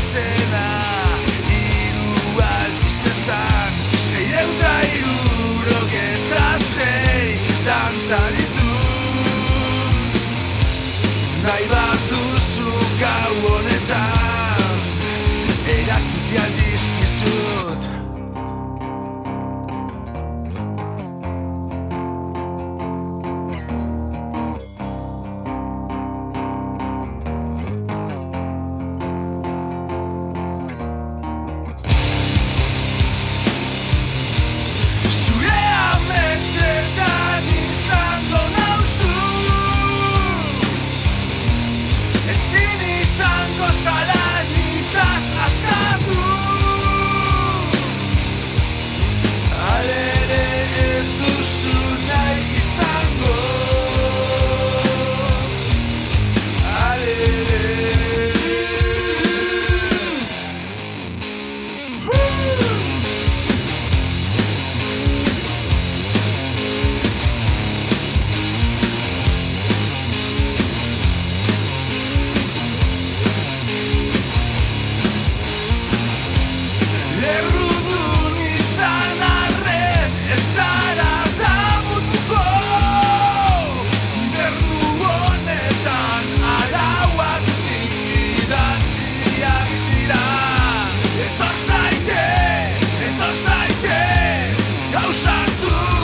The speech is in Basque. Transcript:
izena Iru aldiz ezan Zei euta irurok eta zei dantzaritut Nahi bat duzu gau honetan Erakutzi aldizkizut Zei afastado. through